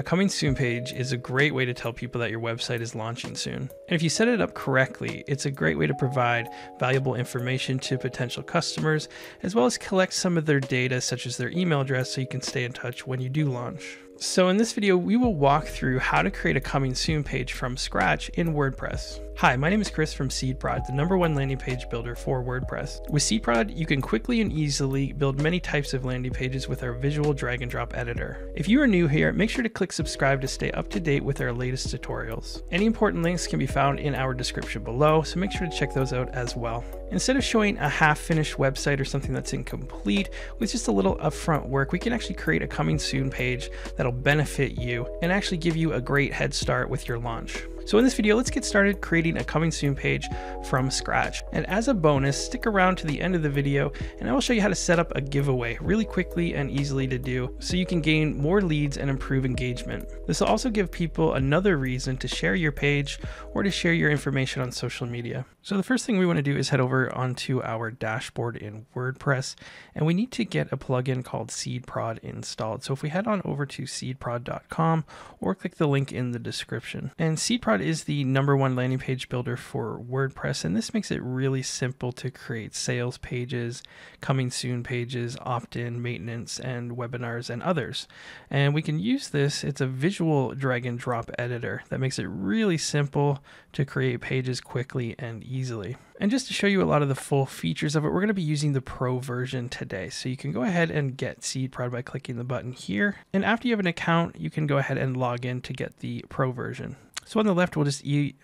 A coming soon page is a great way to tell people that your website is launching soon. And if you set it up correctly, it's a great way to provide valuable information to potential customers, as well as collect some of their data, such as their email address, so you can stay in touch when you do launch. So in this video, we will walk through how to create a coming soon page from scratch in WordPress. Hi, my name is Chris from SeedProd, the number one landing page builder for WordPress. With SeedProd, you can quickly and easily build many types of landing pages with our visual drag and drop editor. If you are new here, make sure to click subscribe to stay up to date with our latest tutorials. Any important links can be found in our description below, so make sure to check those out as well. Instead of showing a half-finished website or something that's incomplete, with just a little upfront work, we can actually create a coming soon page that'll benefit you and actually give you a great head start with your launch. So in this video, let's get started creating a coming soon page from scratch. And as a bonus, stick around to the end of the video and I will show you how to set up a giveaway really quickly and easily to do so you can gain more leads and improve engagement. This will also give people another reason to share your page or to share your information on social media. So the first thing we want to do is head over onto our dashboard in WordPress and we need to get a plugin called SeedProd installed. So if we head on over to seedprod.com or click the link in the description. And SeedProd SeedProd is the number one landing page builder for WordPress, and this makes it really simple to create sales pages, coming soon pages, opt in, maintenance, and webinars, and others. And we can use this, it's a visual drag and drop editor that makes it really simple to create pages quickly and easily. And just to show you a lot of the full features of it, we're going to be using the Pro version today. So you can go ahead and get SeedProd by clicking the button here. And after you have an account, you can go ahead and log in to get the Pro version. So on the left, we'll just e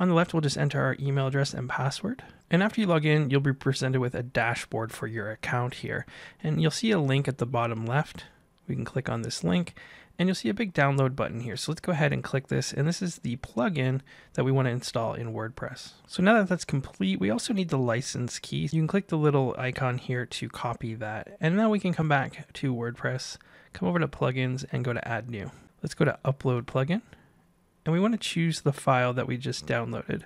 on the left, we'll just enter our email address and password. And after you log in, you'll be presented with a dashboard for your account here. And you'll see a link at the bottom left. We can click on this link and you'll see a big download button here. So let's go ahead and click this. And this is the plugin that we want to install in WordPress. So now that that's complete, we also need the license key. You can click the little icon here to copy that. And now we can come back to WordPress, come over to plugins and go to add new. Let's go to upload plugin and we want to choose the file that we just downloaded.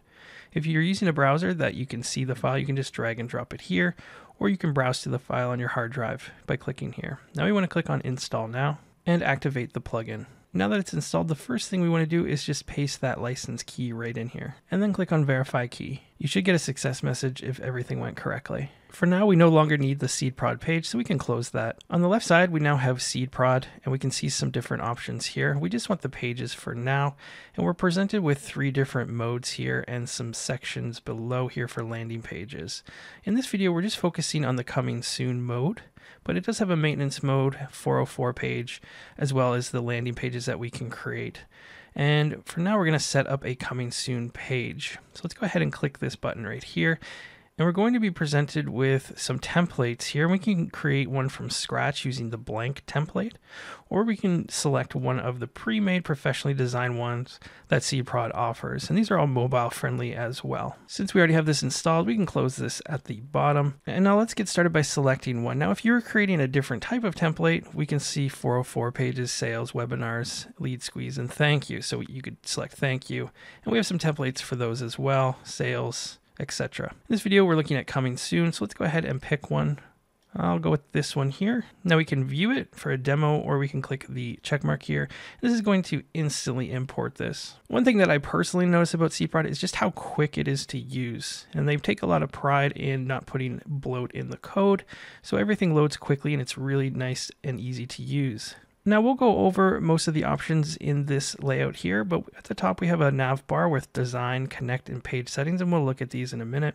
If you're using a browser that you can see the file, you can just drag and drop it here, or you can browse to the file on your hard drive by clicking here. Now we want to click on install now and activate the plugin. Now that it's installed, the first thing we want to do is just paste that license key right in here and then click on verify key. You should get a success message if everything went correctly. For now, we no longer need the SeedProd page, so we can close that. On the left side, we now have SeedProd, and we can see some different options here. We just want the pages for now, and we're presented with three different modes here and some sections below here for landing pages. In this video, we're just focusing on the coming soon mode, but it does have a maintenance mode 404 page, as well as the landing pages that we can create. And for now, we're going to set up a coming soon page. So let's go ahead and click this button right here. And we're going to be presented with some templates here. We can create one from scratch using the blank template, or we can select one of the pre-made professionally designed ones that SeedProd offers. And these are all mobile friendly as well. Since we already have this installed, we can close this at the bottom. And now let's get started by selecting one. Now, if you're creating a different type of template, we can see 404 pages, sales, webinars, lead squeeze, and thank you. So you could select thank you. And we have some templates for those as well, sales, etc. In this video, we're looking at coming soon, so let's go ahead and pick one. I'll go with this one here. Now we can view it for a demo or we can click the check mark here. This is going to instantly import this. One thing that I personally notice about SeedProd is just how quick it is to use. And they take a lot of pride in not putting bloat in the code. So everything loads quickly and it's really nice and easy to use. Now we'll go over most of the options in this layout here, but at the top we have a nav bar with design, connect, and page settings, and we'll look at these in a minute.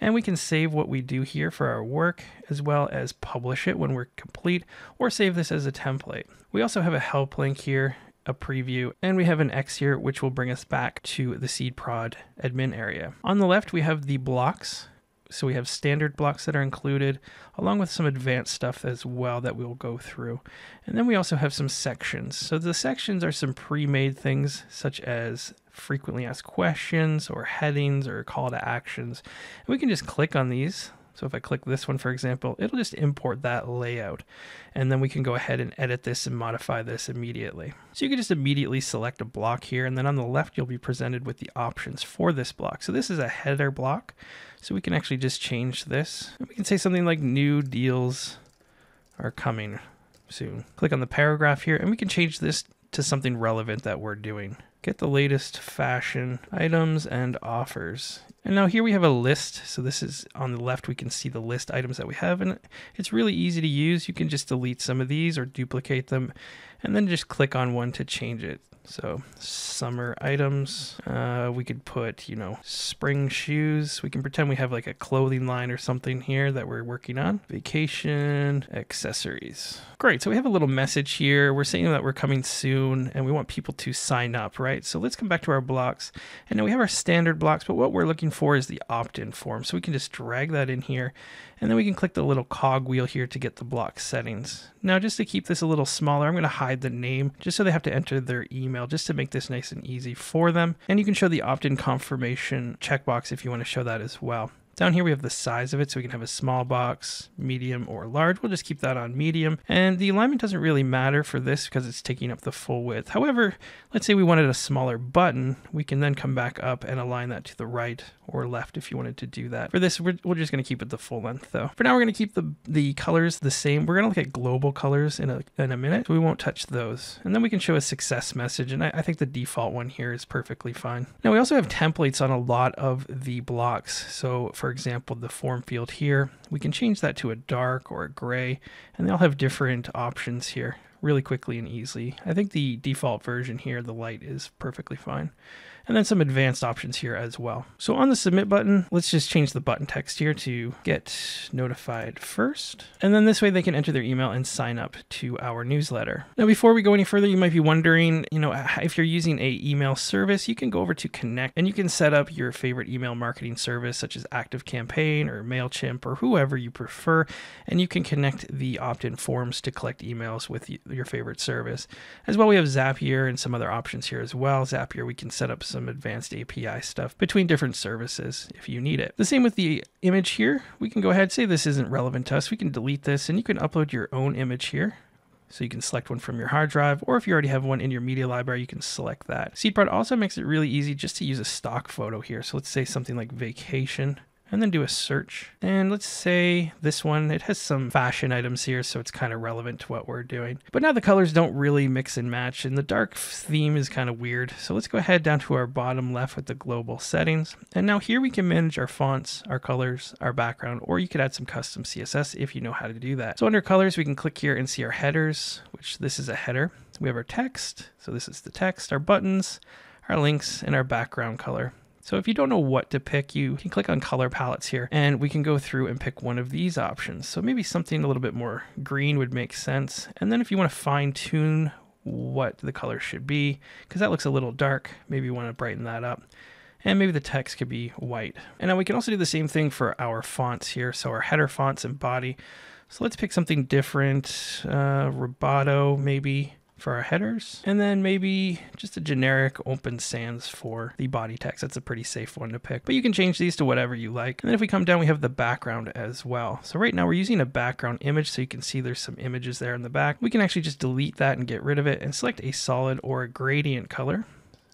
And we can save what we do here for our work, as well as publish it when we're complete, or save this as a template. We also have a help link here, a preview, and we have an X here, which will bring us back to the SeedProd admin area. On the left, we have the blocks, so we have standard blocks that are included, along with some advanced stuff as well that we'll go through. And then we also have some sections. So the sections are some pre-made things such as frequently asked questions or headings or call to actions. And we can just click on these. So if I click this one, for example, it'll just import that layout. And then we can go ahead and edit this and modify this immediately. So you can just immediately select a block here. And then on the left, you'll be presented with the options for this block. So this is a header block. So we can actually just change this. We can say something like new deals are coming soon. Click on the paragraph here and we can change this to something relevant that we're doing. Get the latest fashion items and offers. And now here we have a list. So this is on the left, we can see the list items that we have. And it's really easy to use. You can just delete some of these or duplicate them and then just click on one to change it. So summer items, uh, we could put, you know, spring shoes. We can pretend we have like a clothing line or something here that we're working on. Vacation accessories. Great. So we have a little message here. We're saying that we're coming soon and we want people to sign up, right? So let's come back to our blocks. And now we have our standard blocks, but what we're looking for is the opt-in form. So we can just drag that in here and then we can click the little cog wheel here to get the block settings. Now, just to keep this a little smaller, I'm going to hide the name just so they have to enter their email just to make this nice and easy for them. And you can show the opt-in confirmation checkbox if you want to show that as well. Down here we have the size of it, so we can have a small box, medium, or large. We'll just keep that on medium. And the alignment doesn't really matter for this because it's taking up the full width. However, let's say we wanted a smaller button, we can then come back up and align that to the right or left if you wanted to do that. For this, we're, we're just going to keep it the full length though. For now, we're going to keep the, the colors the same. We're going to look at global colors in a, in a minute, so we won't touch those. And then we can show a success message, and I, I think the default one here is perfectly fine. Now, we also have templates on a lot of the blocks. So for example, the form field here, we can change that to a dark or a gray, and they all have different options here really quickly and easily. I think the default version here, the light is perfectly fine and then some advanced options here as well. So on the submit button, let's just change the button text here to get notified first. And then this way they can enter their email and sign up to our newsletter. Now, before we go any further, you might be wondering, you know, if you're using a email service, you can go over to connect and you can set up your favorite email marketing service such as ActiveCampaign or MailChimp or whoever you prefer. And you can connect the opt-in forms to collect emails with your favorite service. As well, we have Zapier and some other options here as well. Zapier, we can set up some advanced API stuff between different services if you need it. The same with the image here. We can go ahead, say this isn't relevant to us. We can delete this and you can upload your own image here. So you can select one from your hard drive, or if you already have one in your media library, you can select that. SeedProd also makes it really easy just to use a stock photo here. So let's say something like vacation and then do a search. And let's say this one, it has some fashion items here, so it's kind of relevant to what we're doing. But now the colors don't really mix and match, and the dark theme is kind of weird. So let's go ahead down to our bottom left with the global settings. And now here we can manage our fonts, our colors, our background, or you could add some custom CSS if you know how to do that. So under colors, we can click here and see our headers, which this is a header. we have our text, so this is the text, our buttons, our links, and our background color. So if you don't know what to pick, you can click on color palettes here and we can go through and pick one of these options. So maybe something a little bit more green would make sense. And then if you want to fine tune what the color should be, because that looks a little dark, maybe you want to brighten that up. And maybe the text could be white. And now we can also do the same thing for our fonts here. So our header fonts and body. So let's pick something different. Uh, Roboto maybe for our headers. And then maybe just a generic open sans for the body text. That's a pretty safe one to pick. But you can change these to whatever you like. And then if we come down, we have the background as well. So right now we're using a background image so you can see there's some images there in the back. We can actually just delete that and get rid of it and select a solid or a gradient color.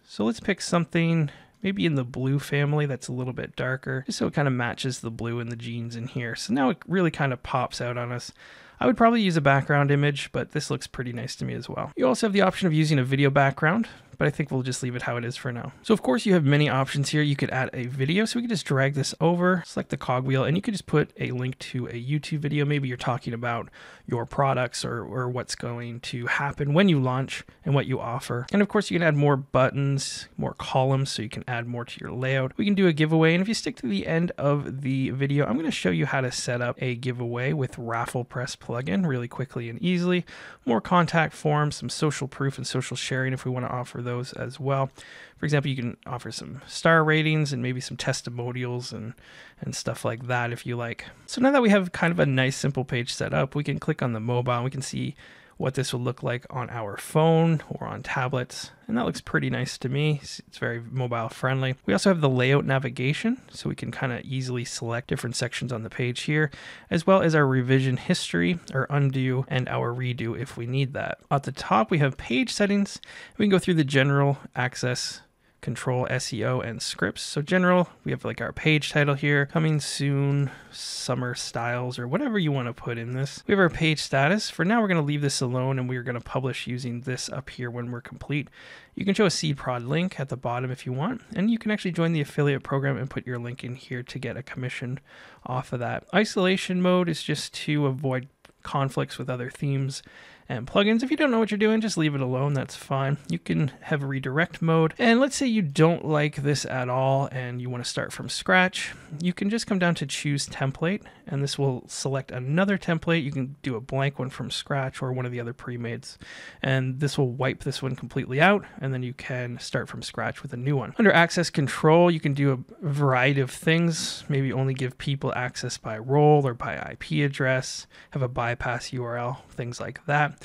So let's pick something maybe in the blue family that's a little bit darker, just so it kind of matches the blue in the jeans in here. So now it really kind of pops out on us. I would probably use a background image, but this looks pretty nice to me as well. You also have the option of using a video background but I think we'll just leave it how it is for now. So of course you have many options here. You could add a video. So we could just drag this over, select the cogwheel, and you could just put a link to a YouTube video. Maybe you're talking about your products or, or what's going to happen when you launch and what you offer. And of course you can add more buttons, more columns, so you can add more to your layout. We can do a giveaway. And if you stick to the end of the video, I'm going to show you how to set up a giveaway with RafflePress plugin really quickly and easily. More contact forms, some social proof and social sharing if we want to offer those as well. For example, you can offer some star ratings and maybe some testimonials and, and stuff like that if you like. So now that we have kind of a nice simple page set up, we can click on the mobile. And we can see what this will look like on our phone or on tablets. And that looks pretty nice to me. It's very mobile friendly. We also have the layout navigation, so we can kind of easily select different sections on the page here, as well as our revision history, our undo, and our redo if we need that. At the top, we have page settings. We can go through the general access control SEO and scripts. So general, we have like our page title here, coming soon, summer styles, or whatever you want to put in this. We have our page status. For now, we're going to leave this alone and we're going to publish using this up here when we're complete. You can show a SeedProd link at the bottom if you want, and you can actually join the affiliate program and put your link in here to get a commission off of that. Isolation mode is just to avoid conflicts with other themes and plugins. If you don't know what you're doing, just leave it alone. That's fine. You can have a redirect mode. And let's say you don't like this at all and you want to start from scratch. You can just come down to choose template and this will select another template. You can do a blank one from scratch or one of the other pre-mades. And this will wipe this one completely out and then you can start from scratch with a new one. Under access control, you can do a variety of things. Maybe only give people access by role or by IP address, have a bypass URL, things like that.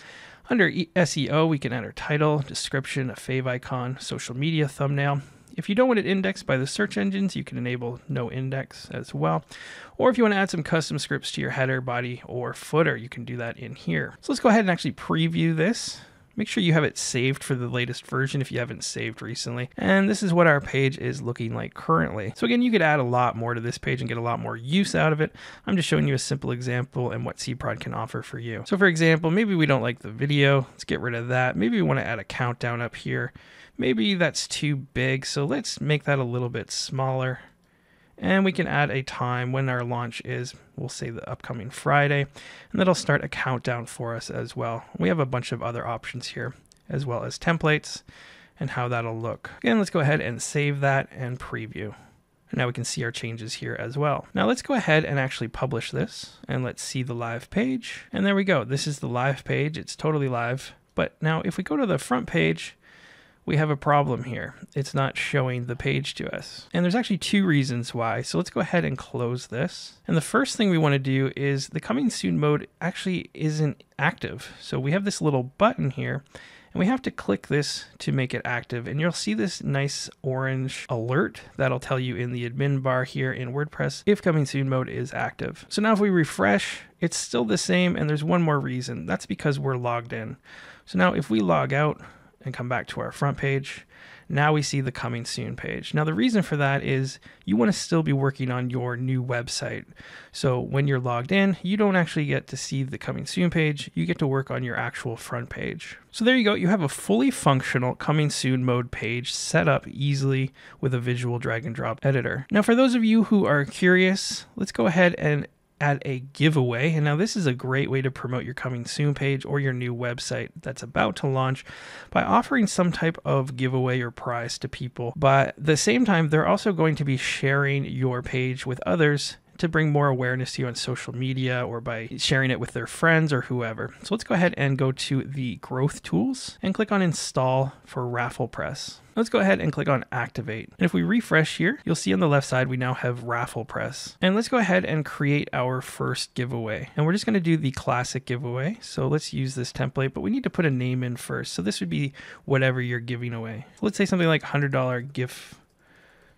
Under SEO, we can enter title, description, a favicon, social media thumbnail. If you don't want it indexed by the search engines, you can enable no index as well. Or if you want to add some custom scripts to your header, body, or footer, you can do that in here. So let's go ahead and actually preview this. Make sure you have it saved for the latest version if you haven't saved recently. And this is what our page is looking like currently. So again, you could add a lot more to this page and get a lot more use out of it. I'm just showing you a simple example and what SeedProd can offer for you. So for example, maybe we don't like the video. Let's get rid of that. Maybe we want to add a countdown up here. Maybe that's too big. So let's make that a little bit smaller. And we can add a time when our launch is, we'll say the upcoming Friday, and that'll start a countdown for us as well. We have a bunch of other options here, as well as templates and how that'll look. Again, let's go ahead and save that and preview. And now we can see our changes here as well. Now let's go ahead and actually publish this and let's see the live page. And there we go. This is the live page. It's totally live. But now if we go to the front page, we have a problem here. It's not showing the page to us. And there's actually two reasons why. So let's go ahead and close this. And the first thing we want to do is the coming soon mode actually isn't active. So we have this little button here and we have to click this to make it active. And you'll see this nice orange alert that'll tell you in the admin bar here in WordPress if coming soon mode is active. So now if we refresh, it's still the same. And there's one more reason. That's because we're logged in. So now if we log out, and come back to our front page. Now we see the coming soon page. Now, the reason for that is you want to still be working on your new website. So, when you're logged in, you don't actually get to see the coming soon page. You get to work on your actual front page. So, there you go. You have a fully functional coming soon mode page set up easily with a visual drag and drop editor. Now, for those of you who are curious, let's go ahead and add a giveaway. And now this is a great way to promote your coming soon page or your new website that's about to launch by offering some type of giveaway or prize to people. But at the same time, they're also going to be sharing your page with others to bring more awareness to you on social media or by sharing it with their friends or whoever. So let's go ahead and go to the growth tools and click on install for RafflePress. Let's go ahead and click on activate. And if we refresh here, you'll see on the left side, we now have RafflePress. And let's go ahead and create our first giveaway. And we're just gonna do the classic giveaway. So let's use this template, but we need to put a name in first. So this would be whatever you're giving away. Let's say something like $100 gift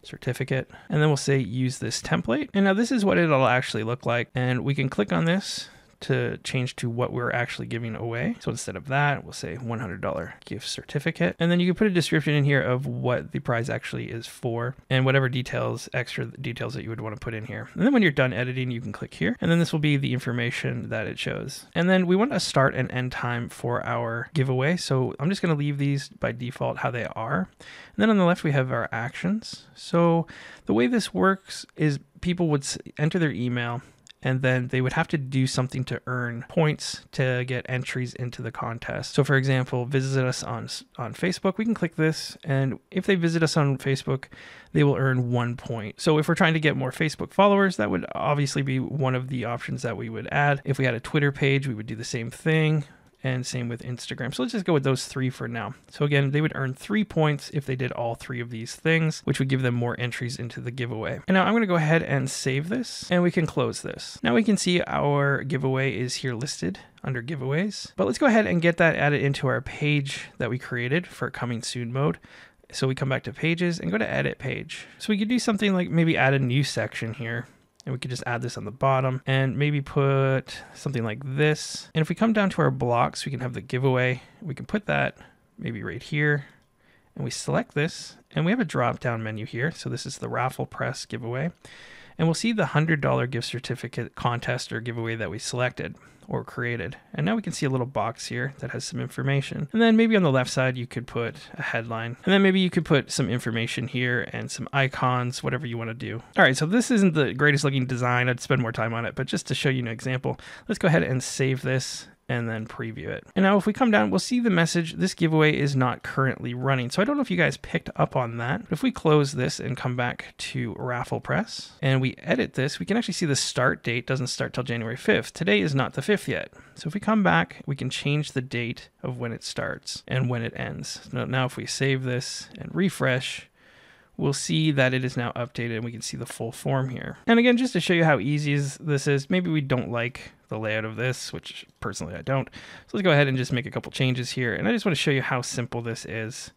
certificate. And then we'll say use this template. And now this is what it'll actually look like. And we can click on this to change to what we're actually giving away. So instead of that, we'll say $100 gift certificate. And then you can put a description in here of what the prize actually is for and whatever details, extra details that you would want to put in here. And then when you're done editing, you can click here. And then this will be the information that it shows. And then we want a start and end time for our giveaway. So I'm just going to leave these by default how they are. And then on the left, we have our actions. So the way this works is people would enter their email and then they would have to do something to earn points to get entries into the contest. So for example, visit us on on Facebook, we can click this and if they visit us on Facebook, they will earn 1 point. So if we're trying to get more Facebook followers, that would obviously be one of the options that we would add. If we had a Twitter page, we would do the same thing and same with Instagram. So let's just go with those three for now. So again, they would earn three points if they did all three of these things, which would give them more entries into the giveaway. And now I'm gonna go ahead and save this and we can close this. Now we can see our giveaway is here listed under giveaways, but let's go ahead and get that added into our page that we created for coming soon mode. So we come back to pages and go to edit page. So we could do something like maybe add a new section here and we could just add this on the bottom and maybe put something like this. And if we come down to our blocks, we can have the giveaway. We can put that maybe right here and we select this and we have a drop down menu here. So this is the RafflePress giveaway and we'll see the $100 gift certificate contest or giveaway that we selected or created. And now we can see a little box here that has some information. And then maybe on the left side, you could put a headline. And then maybe you could put some information here and some icons, whatever you want to do. All right, so this isn't the greatest looking design. I'd spend more time on it, but just to show you an example, let's go ahead and save this and then preview it. And now if we come down, we'll see the message, this giveaway is not currently running. So I don't know if you guys picked up on that. But if we close this and come back to RafflePress and we edit this, we can actually see the start date doesn't start till January 5th. Today is not the 5th yet. So if we come back, we can change the date of when it starts and when it ends. Now if we save this and refresh, we'll see that it is now updated and we can see the full form here. And again, just to show you how easy this is, maybe we don't like the layout of this, which personally I don't. So let's go ahead and just make a couple changes here. And I just want to show you how simple this is.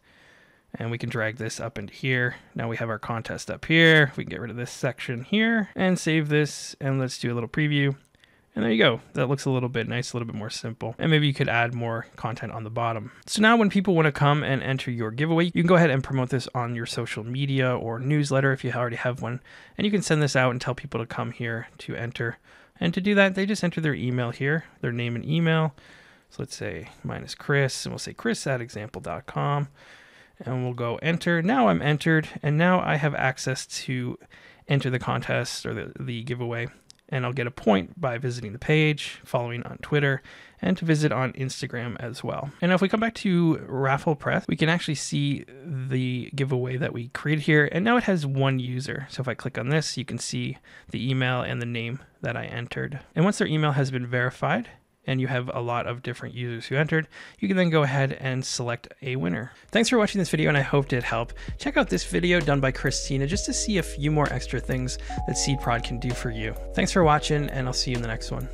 And we can drag this up into here. Now we have our contest up here. We can get rid of this section here and save this. And let's do a little preview. And there you go. That looks a little bit nice, a little bit more simple. And maybe you could add more content on the bottom. So now when people want to come and enter your giveaway, you can go ahead and promote this on your social media or newsletter if you already have one. And you can send this out and tell people to come here to enter. And to do that, they just enter their email here, their name and email. So let's say mine is Chris, and we'll say chris at example.com. And we'll go enter. Now I'm entered, and now I have access to enter the contest or the, the giveaway and I'll get a point by visiting the page, following on Twitter, and to visit on Instagram as well. And if we come back to RafflePress, we can actually see the giveaway that we created here, and now it has one user. So if I click on this, you can see the email and the name that I entered. And once their email has been verified, and you have a lot of different users who entered, you can then go ahead and select a winner. Thanks for watching this video and I hope it helped. Check out this video done by Christina just to see a few more extra things that SeedProd can do for you. Thanks for watching and I'll see you in the next one.